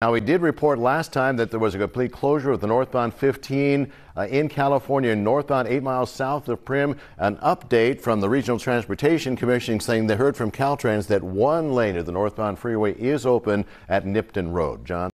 Now, we did report last time that there was a complete closure of the northbound 15 uh, in California, northbound 8 miles south of Primm. An update from the Regional Transportation Commission saying they heard from Caltrans that one lane of the northbound freeway is open at Nipton Road. John?